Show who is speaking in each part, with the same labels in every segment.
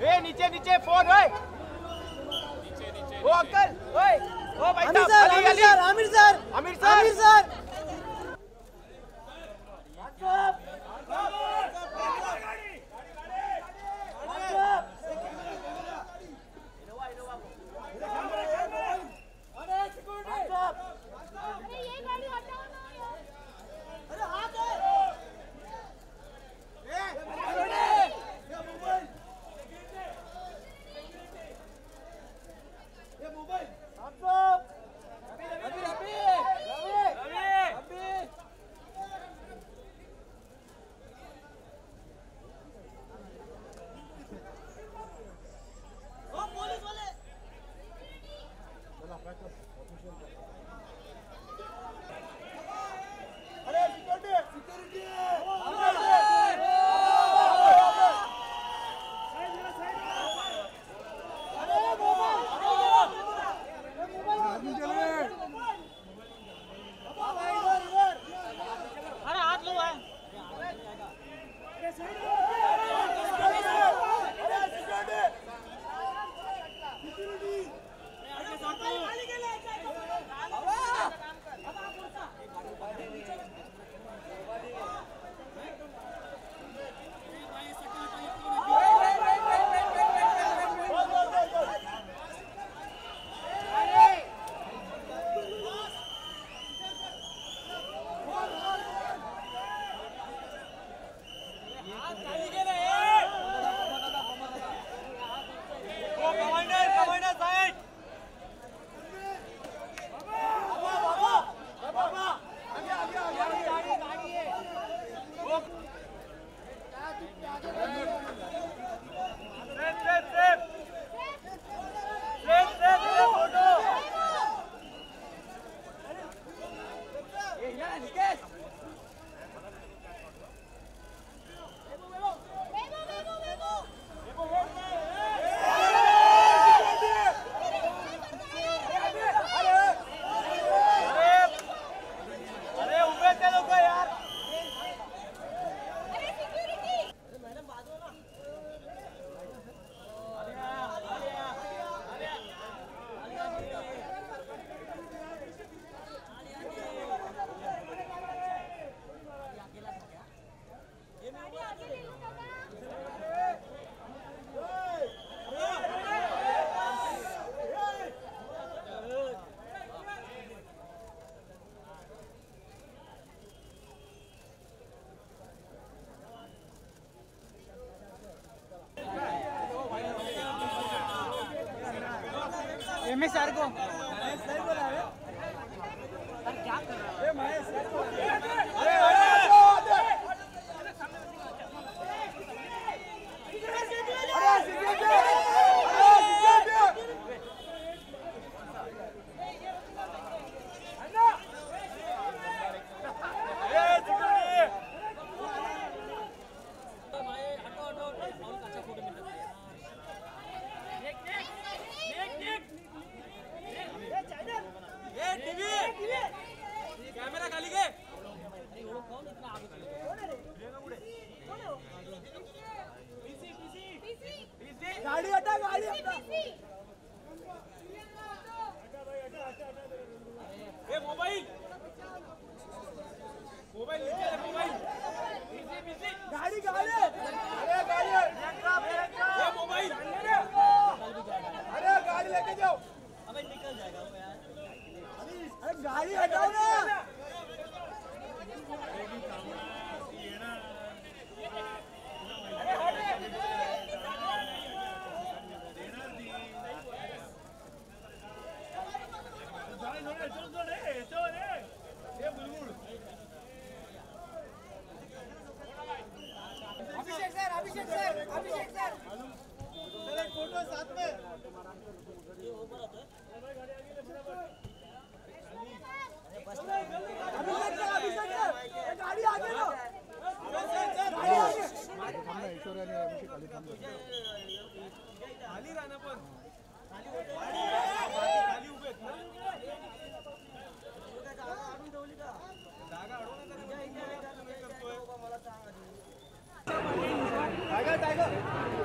Speaker 1: ए नीचे नीचे फ़ोन ओए। नीचे नीचे ओ अंकल ओए ओ भाई साहब Ali Ali.
Speaker 2: Aamir sir
Speaker 1: Aamir sir.
Speaker 2: Aamir sir.
Speaker 1: now.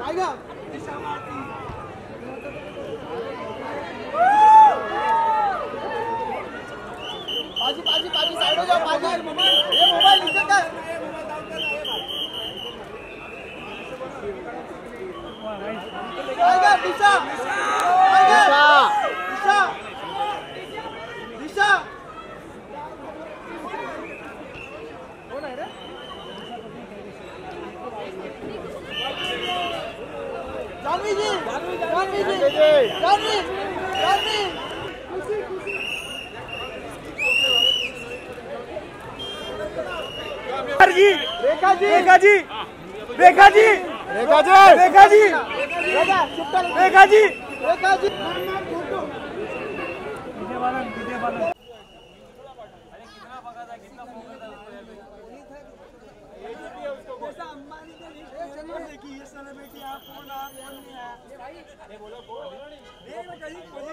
Speaker 1: Tiger, Lisa! Rekha ji Rekha ji
Speaker 2: Rekha ji Rekha ji
Speaker 1: Rekha ji
Speaker 2: Rekha ji
Speaker 1: Rekha
Speaker 2: ji
Speaker 1: ¡Vamos! ¡Vamos! ¡Vamos! ¡Vamos! ¡Vamos!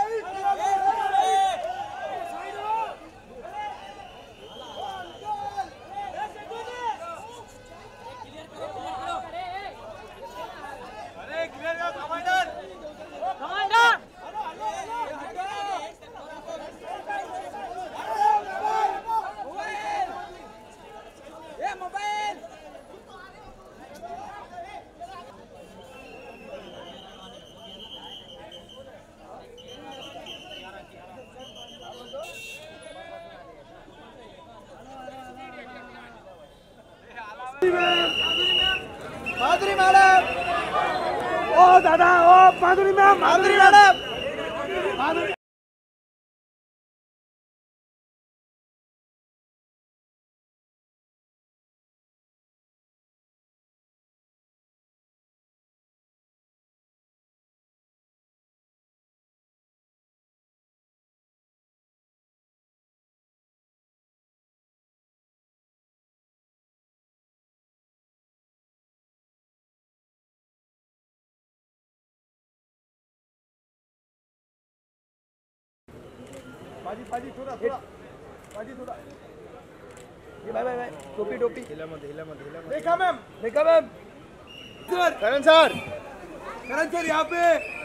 Speaker 1: Madhuri madam.
Speaker 2: ओ दादा ओ माधुरी ma'am.
Speaker 1: माधुरी madam.
Speaker 2: पाजी पाजी थोडा थोडा। पाजी थोडा।
Speaker 1: ये भाई भाई भाई टोपी टोपी।
Speaker 2: देखा मैम
Speaker 1: देखा ma'am.
Speaker 2: Sir.
Speaker 3: Karan sir.
Speaker 2: Karan sir यहाँ पे।